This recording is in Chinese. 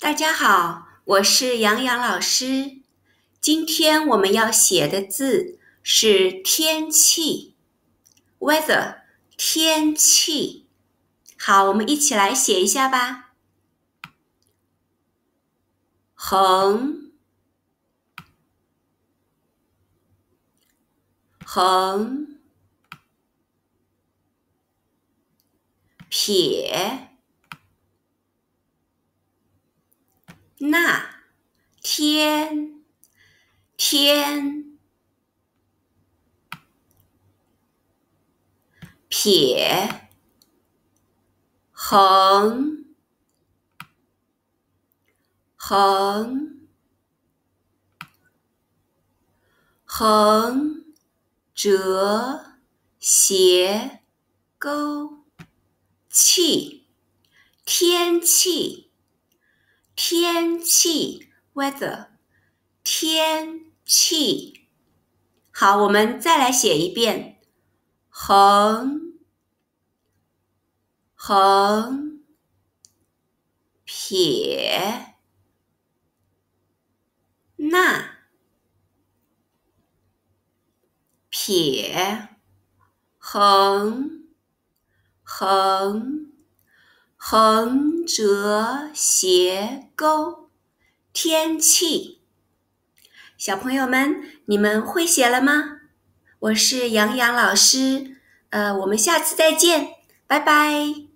大家好，我是杨洋老师。今天我们要写的字是天气 （weather），天气。好，我们一起来写一下吧。横，横，撇。那天天。撇横。横。横折斜钩气天气。天气 weather 天气。好，我们再来写一遍：横横撇。捺撇。横横。横折斜钩，天气。小朋友们，你们会写了吗？我是杨洋老师，呃，我们下次再见，拜拜。